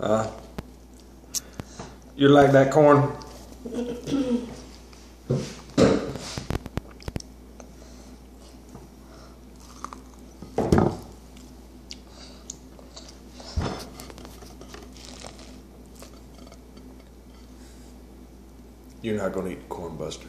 Uh, you like that corn? You're not gonna eat corn, Buster.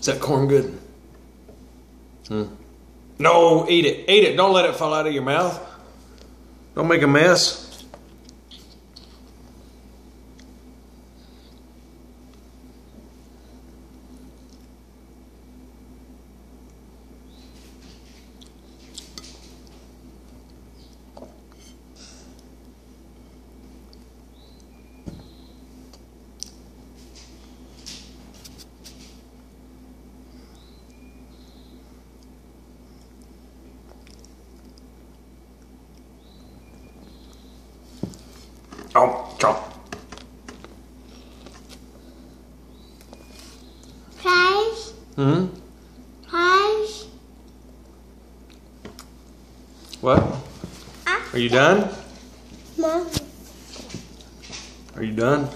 Is that corn good? Hmm. No, eat it. Eat it. Don't let it fall out of your mouth. Don't make a mess. Oh, chop. Fries, Hmm? fries. What? Ah, Are you done? Mom. Are you done?